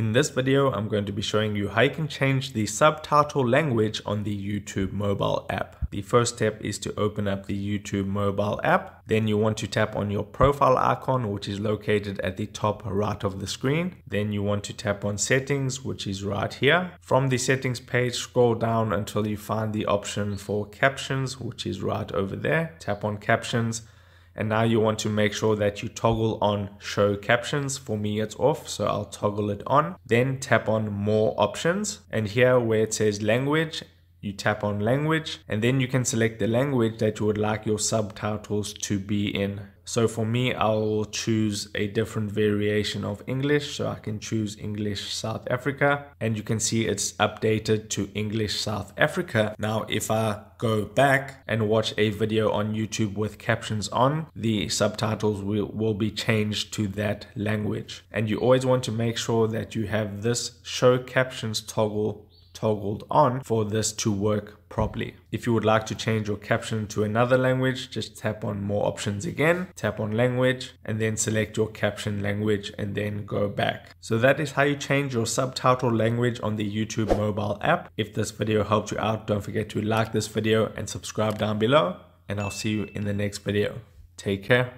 In this video, I'm going to be showing you how you can change the subtitle language on the YouTube mobile app. The first step is to open up the YouTube mobile app. Then you want to tap on your profile icon, which is located at the top right of the screen. Then you want to tap on settings, which is right here. From the settings page, scroll down until you find the option for captions, which is right over there. Tap on captions and now you want to make sure that you toggle on show captions. For me it's off so I'll toggle it on. Then tap on more options. And here where it says language you tap on language. And then you can select the language that you would like your subtitles to be in. So for me, I'll choose a different variation of English. So I can choose English South Africa and you can see it's updated to English South Africa. Now, if I go back and watch a video on YouTube with captions on, the subtitles will, will be changed to that language. And you always want to make sure that you have this show captions toggle toggled on for this to work properly. If you would like to change your caption to another language, just tap on more options again, tap on language, and then select your caption language and then go back. So that is how you change your subtitle language on the YouTube mobile app. If this video helped you out, don't forget to like this video and subscribe down below, and I'll see you in the next video. Take care.